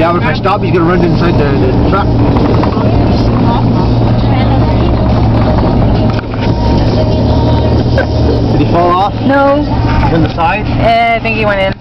Yeah, but if I stop, he's gonna run inside the, the truck. Did he fall off? No, In the side? uh, I think he went in.